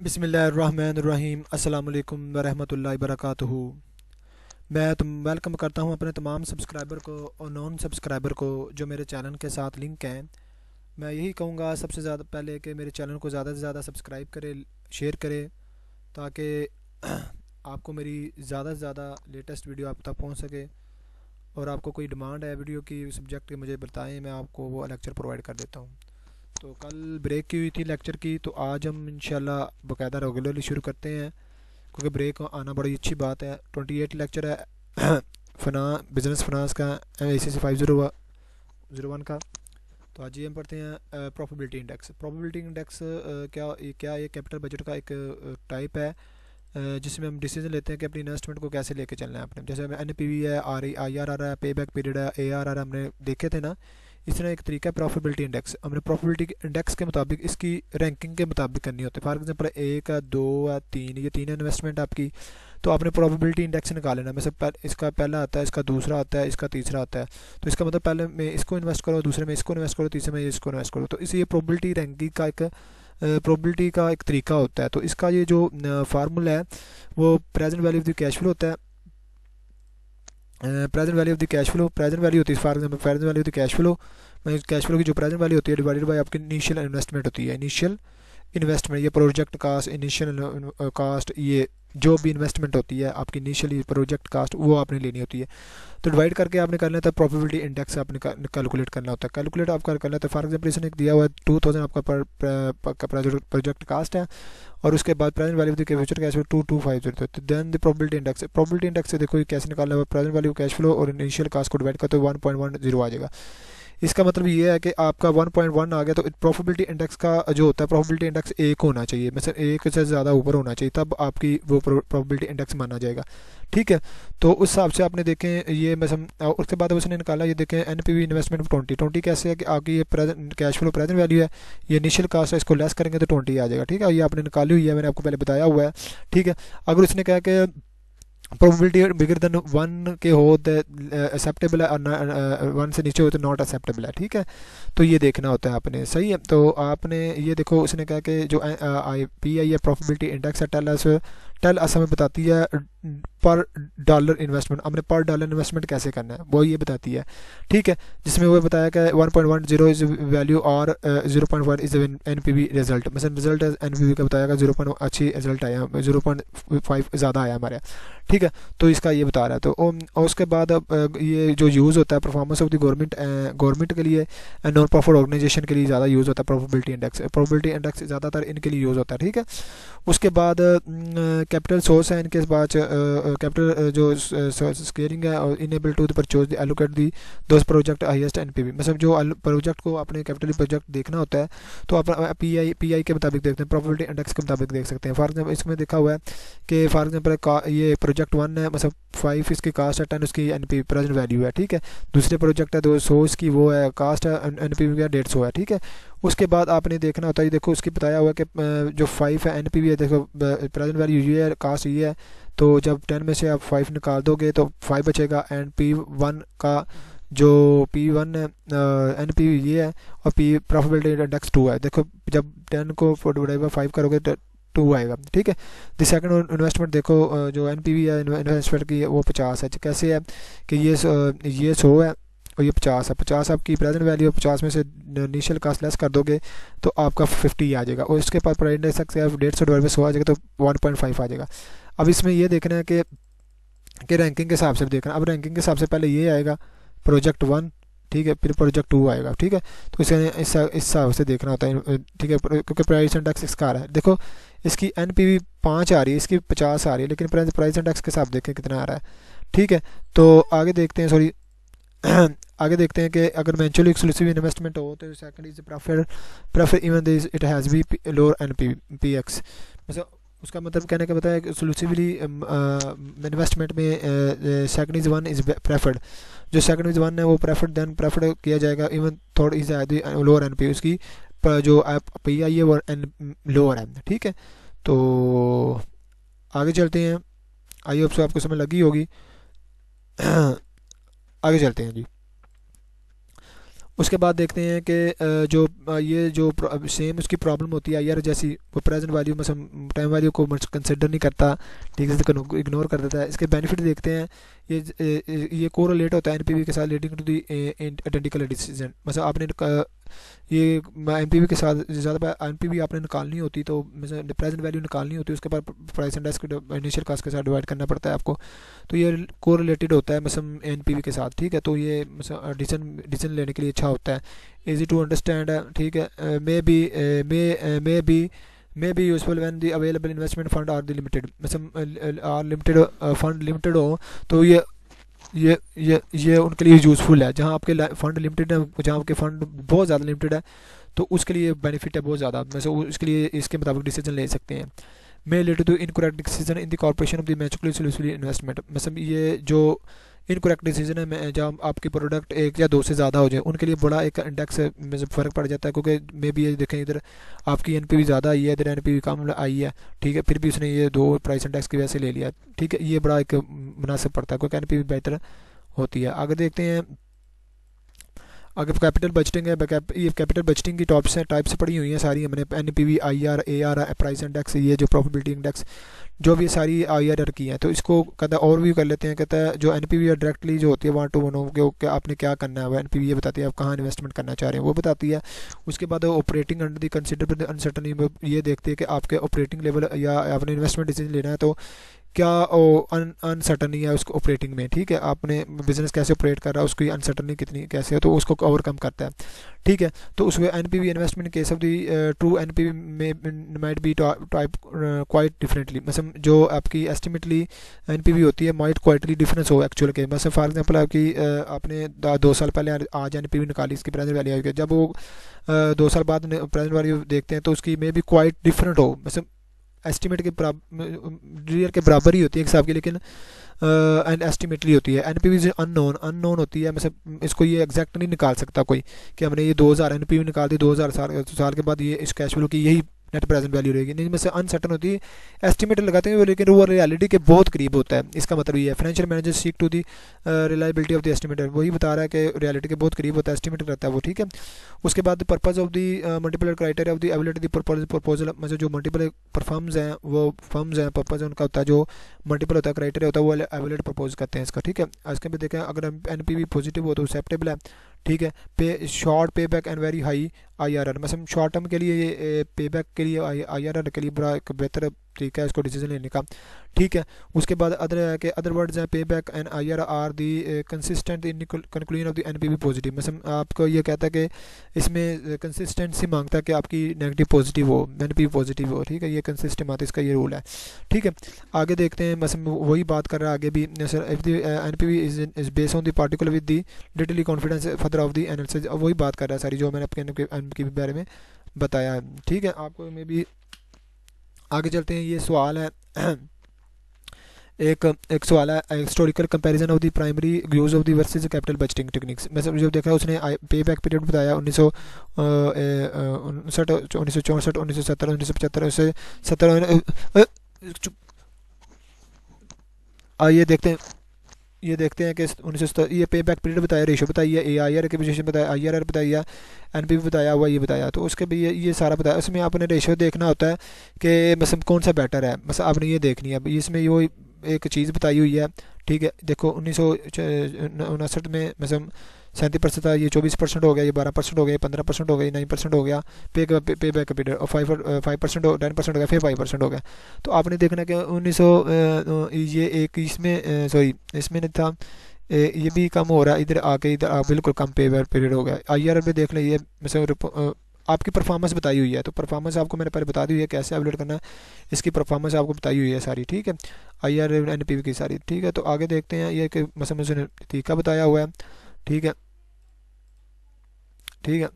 बिसमीम अल्लाम वरहमल वरक मैं तुम वेलकम करता हूँ अपने तमाम सब्सक्राइबर को और नॉन सब्सक्राइबर को जो मेरे चैनल के साथ लिंक हैं। मैं यही कहूँगा, सबसे ज़्यादा पहले कि मेरे चैनल को ज़्यादा से ज़्यादा सब्सक्राइब करें, शेयर करें, ताकि आपको मेरी ज़्यादा से ज़्यादा लेटेस्ट वीडियो आप तक पहुँच सके और आपको कोई डिमांड है वीडियो की सब्जेक्ट की मुझे बताएँ, मैं आपको वो लेक्चर प्रोवाइड कर देता हूँ। तो कल ब्रेक की हुई थी लेक्चर की तो आज हम इंशाल्लाह बाकायदा रेगुलरली शुरू करते हैं, क्योंकि ब्रेक आना बड़ी अच्छी बात है। ट्वेंटी एट लेक्चर है, फना बिज़नेस फिनांस का A C C five zero zero one का। तो आज ये हम पढ़ते हैं प्रॉफिबिलिटी इंडेक्स प्रॉफिबिलिटी इंडेक्स क्या क्या, ये कैपिटल बजट का एक टाइप है जिसमें हम डिसीज़न लेते हैं कि अपनी इन्वेस्टमेंट को कैसे लेके चलना है अपने। जैसे एन पी वी है आर आई आर आर है पे बैक पीरियड है ए आर आर हमने देखे थे ना इस तरह एक तरीका है प्रॉफिबिलिटी इंडेक्स हमने प्रॉफिबिलिटी इंडेक्स के मुताबिक इसकी रैंकिंग के मुताबिक करनी होती है। फॉर एग्जांपल एक है दो है तीन ये तीन इन्वेस्टमेंट आपकी। तो आपने प्रॉफिबिलिटी इंडेक्स निकाल लेना। वैसे पह, इसका पहला आता है इसका दूसरा आता है इसका तीसरा आता है। तो इसका मतलब पहले में इसको इन्वेस्ट करो दूसरे में इसको इन्वेस्ट करो तीसरे में इसको इन्वेस्ट करो। तो इसी ये प्रोबेबिलिटी रैंकिंग का एक प्रोबेबिलिटी का एक तरीका होता है। तो इसका ये जो फार्मूला है वो present value of the cash flow होता है। Present value of the cash flow present value होती है for example present value of the cash flow cash flow की जो प्रेजेंट वैल्यू होती है डिवाइडेड बाय आपकी इनिशियल इन्वेस्टमेंट होती है इनिशियल इन्वेस्टमेंट ये प्रोजेक्ट कास्ट इनिशियल कास्ट ये जो भी इन्वेस्टमेंट होती है, आपकी इनिशियली प्रोजेक्ट कास्ट वो आपने लेनी होती है। तो डिवाइड करके आपने करना था प्रॉफिबिलिटी इंडेक्स आपने कैलकुलेट करना होता है। कैलकुलेट आपका करना था फॉर एग्ज़ाम्पल इसने दिया हुआ है टू थाउज़ेंड आपका पर प्रोजेक्ट कास्ट है, और उसके बाद present value future cash flow two two five zero तो then the probability index probability index से देखो कैसे निकालना है प्रेजेंट वैल्यू कैश फ्लो और इनिशियल कास्ट को डिवाइड करते हुए वन पॉइंट वन ज़ीरो आ जाएगा। इसका मतलब ये है कि आपका 1.1 आ गया तो प्रॉफिबिलिटी इंडेक्स का जो होता है प्रॉफिबिलिटी इंडेक्स एक होना चाहिए। मतलब एक से ज़्यादा ऊपर होना चाहिए, तब आपकी वो प्रॉफिबिलिटी इंडेक्स माना जाएगा। ठीक है? तो उस हिसाब से आपने देखें, ये मतलब उसके बाद उसने निकाला, ये देखें N P V investment twenty twenty कैसे है कि आपकी ये present cash flow present value है, ये इनिशियल कास्ट है, इसको लेस करेंगे तो ट्वेंटी आ जाएगा। ठीक है? ये आपने निकाली हुई है, मैंने आपको पहले बताया हुआ है। ठीक है? अगर उसने कहा कि प्रोबेबिलिटी बिगर देन वन के हो तो एक्सेप्टेबल है और वन से नीचे हो तो नॉट एक्सेप्टेबल है, ठीक है? तो ये देखना होता है आपने, सही है? तो आपने ये देखो, उसने कहा कि जो आई पी आई है प्रॉफिबिलिटी इंडेक्स है टेल एस टेल अस हमें बताती है पर डॉलर इन्वेस्टमेंट हमने पर डॉलर इन्वेस्टमेंट कैसे करना है, वो ये बताती है। ठीक है, जिसमें वो बताया कि one point one zero is value और zero point one is N P V result मतलब रिज़ल्ट एन पी वी का बताया ज़ीरो पॉइंट अच्छी रिज़ल्ट आया ज़ीरो पॉइंट फाइव ज़्यादा आया हमारे ठीक है तो इसका ये बता रहा है। तो उसके बाद ये जो यूज़ होता है performance of the government government के लिए नॉन प्रॉफिट ऑर्गेनाइजेशन के लिए ज़्यादा यूज़ होता है प्रोबेबिलिटी इंडेक्स प्रोबेबिलिटी इंडेक्स ज़्यादातर इनके लिए यूज़ होता है, ठीक है। उसके बाद कैपिटल सोर्स है, इनके बाद कैपिटल जो स्केयरिंग है और enable to purchase allocate the those project highest N मतलब जो प्रोजेक्ट को अपने कैपिटल प्रोजेक्ट देखना होता है तो आप पी आई पी आई के मुताबिक देखते हैं प्रॉपर्टी इंडेक्स के मुताबिक देख सकते हैं। फॉर एग्ज़ाम्पल इसमें देखा हुआ है कि फॉर एग्ज़ाम्पल ये प्रोजेक्ट वन है मतलब फाइव इसकी कास्ट है टेन उसकी एन पी प्रेजेंट वैल्यू है, ठीक है। दूसरे प्रोजेक्ट है दो सौ इसकी वो है कास्ट है एन पी डेढ़ सौ है, ठीक है। उसके बाद आपने देखना होता है देखो उसकी बताया हुआ कि जो फाइव है एन पी वी है, देखो प्रेजेंट वैल्यू ये है कास्ट ये है तो जब टेन में से आप फाइव निकाल दोगे तो फाइव बचेगा एंड पी वन का, जो पी वन एन पी ये है, और पी प्रॉफिटेबिलिटी इंडेक्स टू है। देखो, जब टेन को फाइव करोगे तो टू आएगा, ठीक है? द सेकंड इन्वेस्टमेंट देखो जो एन पी वी है इन्वेस्टमेंट की, वो पचास है। कैसे है कि ये ये सौ है और ये पचास है। पचास आपकी प्रेजेंट वैल्यू पचास में से इनिशियल कास्ट लेस कर दोगे तो आपका फिफ्टी आ जाएगा। और इसके बाद प्राइस इंडेक्स से डेढ़ सौ डिवाइड में सौ आ जाएगा तो वन पॉइंट फाइव आ जाएगा। अब इसमें यह देखना है कि कि रैंकिंग के हिसाब से देखना। अब रैंकिंग के हिसाब से पहले ये आएगा प्रोजेक्ट वन ठीक है, फिर प्रोजेक्ट टू आएगा, ठीक है? तो इसे, इस हिसाब से देखना होता है, ठीक है? क्योंकि प्राइस इंडेक्स इसका आ रहा है। देखो, इसकी एन पी वी पाँच आ रही है, इसकी पचास आ रही है, लेकिन प्राइस इंडेक्स के हिसाब देखें कितना आ रहा है। ठीक है? तो आगे देखते हैं सॉरी आगे देखते हैं कि अगर मैंचुअली एक्सक्लूसिव इन्वेस्टमेंट हो तो second is prefer prefer even this it has be lower N P P X मतलब उसका मतलब कहने का बताया है एक्सक्लूसिवली इन्वेस्टमेंट में second is one is preferred जो सेकंड इज़ वन है, वो प्रेफर्ड देन प्रेफर्ड किया जाएगा even third is lower N P. उसकी जो पी आई है, वो एन लोअर है ठीक है? तो आगे चलते हैं। आई होप सो आपको समझ लगी होगी। आगे चलते हैं जी। उसके बाद देखते हैं कि जो ये जो सेम उसकी प्रॉब्लम होती है यार जैसी, वो प्रेजेंट वैल्यू में टाइम वैल्यू को कंसिडर नहीं करता, ठीक है इग्नोर कर देता है। इसके बेनिफिट देखते हैं ये ये कोरिलेट होता है एनपीवी के साथ leading to the identical decision मतलब आपने ये एन पी के साथ, ज़्यादा एन पी आपने निकालनी होती तो प्रेजेंट वैल्यू निकालनी होती है उसके बाद प्राइस इंडेक्स के इनिशियल कास्ट के साथ डिवाइड करना पड़ता है आपको. तो ये को रिलेटेड होता है मतलब एन के साथ, ठीक है? तो ये डिसीज़न डिसीज़न लेने के लिए अच्छा होता है. ईजी टू अंडरस्टैंड है, ठीक है? May be may may be may be useful when the available investment fund are the limited मतलब आर लिमिटेड फंड लिमिटेड हो तो ये ये ये ये उनके लिए यूज़फुल है। जहाँ आपके फ़ंड लिमिटेड है, जहाँ आपके फ़ंड बहुत ज़्यादा लिमिटेड है तो उसके लिए बेनिफिट है बहुत ज़्यादा। वैसे उसके लिए इसके मुताबिक डिसीज़न ले सकते हैं। May related to incorrect decision in corporation of the mutually investment मतलब ये जो इनकरेक्ट डिसीज़न है जब आपकी प्रोडक्ट एक या दो से ज़्यादा हो जाए, उनके लिए बड़ा एक इंडेक्स में फ़र्क पड़ जाता है, क्योंकि मे भी ये देखें इधर, आपकी एन पी ज़्यादा आई है, इधर एन पी कम आई है, ठीक है, फिर भी उसने ये दो प्राइस इंडेक्स की वजह से ले लिया, ठीक है, ये बड़ा एक मुनासिब पड़ता है, क्योंकि एन पी बेहतर होती है। आगे देखते हैं अगर कैपिटल बजटिंग है ये कैपिटल बजटिंग की टॉप्स हैं टाइप्स पड़ी हुई हैं सारी, हमने N P V I R A R price index ये जो प्रॉफिटबिलिटी इंडेक्स जो भी सारी आई आर आर की हैं तो इसको कहता है, और भी कर लेते हैं, कहता है, जो एन पी वी डायरेक्टली जो होती है वन टू वन हो कि आपने क्या करना है, वो एन पी वी ये बताती है, आप कहाँ इन्वेस्टमेंट करना चाह रहे हैं, वो बताती है। उसके बाद operating under the consider uncertain ये देखती है कि आपके ऑपरेटिंग लेवल या आपने इन्वेस्टमेंट डिसीज़न लेना है तो क्या अनसर्टनी है उसको ऑपरेटिंग में? ठीक है आपने बिज़नेस कैसे ऑपरेट कर रहा है उसकी अनसर्टनी कितनी कैसे है तो उसको ओवरकम करता है। ठीक है तो उसमें N P V investment case of the true N P V में might be type quite differently मतलब जो आपकी एस्टिमेटली एन पी वी होती है माइट क्वाइटली डिफरेंस हो एक्चुअल के मतलब फॉर एग्ज़ाम्पल आपकी uh, आपने दो साल पहले आज एन पी वी निकाली इसकी प्रेजेंट वैल्यू आई जब वो uh, दो साल बाद प्रेजेंट वैल्यू देखते हैं तो उसकी मे बी क्वाइट डिफरेंट हो। मतलब एस्टिमेट के रियल के बराबर ही होती है एक हिसाब की, लेकिन एंड एस्टिमेटली होती है। N P V unknown unknown होती है। मतलब इसको ये एग्जैक्ट नहीं निकाल सकता कोई कि हमने ये 2000 एन पी वी निकाल दी 2000 साल साल के बाद ये इस कैश फ्लो की यही नेट प्रेजेंट वैल्यू रहेगी। नहीं में से अनसर्टन होती है। एस्टिमेट लगाते हैं लेकिन वो रियलिटी के बहुत करीब होता है। इसका मतलब ये है financial manager seek to the reliability of the estimator वही बता रहा है कि रियलिटी के बहुत करीब होता है एस्टिमेट रहता है वो, ठीक है? उसके बाद purpose of the multiple criteria of the ability proposal मतलब जो मल्टीपल परफॉर्म्स हैं, वो फर्म्स हैं पर्पज उनका होता है जो मल्टीपल होता है क्राइटेरिया होता है, वो एबिलिटी प्रपोज करते हैं इसका, ठीक है? इसके भी देखें, अगर एन पॉजिटिव हो तो एक्सेप्टेबल है, ठीक है? Pay short pay back and very high I R R मतलब शॉर्ट टर्म के लिए ये पे बैक के लिए आई आर आर के लिए बड़ा एक बेहतर तरीका है इसको डिसीज़न लेने का। ठीक है, उसके बाद अदर है कि अदर वर्ड्स हैं pay back and I R R the consistent in conclusion of the N P V positive मतलब आपको ये कहता है कि इसमें कंसिस्टेंसी माँगता है कि आपकी नेगेटिव पॉजिटिव हो एन पी पॉजिटिव हो। ठीक है, ये कंसिस्टेंट आता है इसका ये रूल है। ठीक है, आगे देखते हैं मतलब वही बात कर रहा है आगे भी। Sir if the N P V is is base on the particular with the detailed confidence further of the analysis वही बात कर रहा है सारी जो मैंने अपने एन के बारे में बताया। है ठीक है, आपको मे भी आगे चलते हैं। ये सवाल है, एक एक सवाल है historical comparison of the primary use of the versus capital budgeting techniques मैं सब जब देखा उसने पे बैक पीरियड बताया, उन्नीस सौ उनसठ, उन्नीस सौ चौंसठ, उन्नीस सौ सत्तर, उन्नीस सौ पचहत्तर उन्नीस सौ सत्तर आइए देखते हैं। ये देखते हैं कि उन्नीस सौ ये पे बैक पीरियड बताया, रेशो बताइए ए आई आर के पोजिशन बताया आई आर आर बताया एन पी बताया हुआ ये बताया तो उसके भी ये ये सारा बताया उसमें आपने रेशो देखना होता है कि मतलब कौन सा बेटर है मतलब आपने ये देखनी है। इसमें यो एक चीज़ बताई हुई है, ठीक है, देखो उन्नीस सौ उनसठ में मतलब सैंतीस परसेंट था, ये चौबीस परसेंट हो गया, ये बारह परसेंट हो गया पंद्रह परसेंट हो गया नाइन परसेंट हो गया, पे पे बैक पीरियड और five five percent ten percent हो गया, फिर फाइव परसेंट हो गया। तो आपने देखना कि उन्नीस सौ ये एक इसमें सॉरी इसमें नहीं था ये भी कम हो रहा है, इधर आके, इधर बिल्कुल कम पे बैक पीरियड हो गया। आई आर में देख लें, ये मतलब आपकी परफॉर्मेंस बताई हुई है तो परफॉर्मेंस आपको मैंने पहले बता दी है, कैसे अपलोड करना है, इसकी परफॉर्मेंस आपको बताई हुई है सारी, ठीक है? आई आर एन पी की सारी, ठीक है? तो आगे देखते हैं, ये कि मतलब तरीका बताया हुआ है, ठीक है? ठीक है।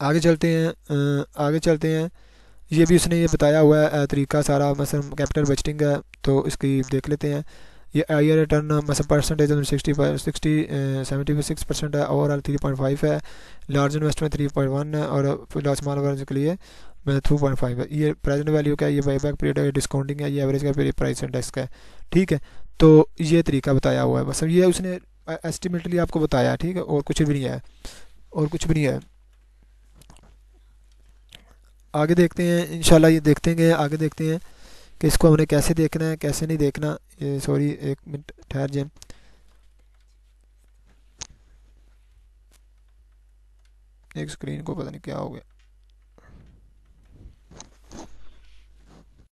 आगे चलते हैं आगे चलते हैं। ये भी उसने ये बताया हुआ है तरीका सारा मतलब कैपिटल बजटिंग है तो इसकी देख लेते हैं। ये आई आर रिटर्न मतलब percentage sixty five sixty seventy six percent है ओवरऑल थ्री पॉइंट फाइव है। Large investment three point one है, और स्मॉल वर्ज के लिए टू पॉइंट फाइव है। ये प्रेजेंट वैल्यू का है? ये बाई बैक पीरियड है डिस्काउंटिंग है, ये एवरेज का प्राइस इंडेक्स का है। ठीक है तो ये तरीका बताया हुआ है बस ये उसने एस्टिमेटली आपको बताया, ठीक है? और कुछ भी नहीं है। और कुछ भी नहीं है। आगे देखते हैं, इंशाल्लाह ये देखते हैं, आगे देखते हैं कि इसको हमने कैसे देखना है, कैसे नहीं देखना। ये सॉरी एक मिनट, ठहर जाए। एक स्क्रीन को पता नहीं क्या हो गया।